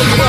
I'll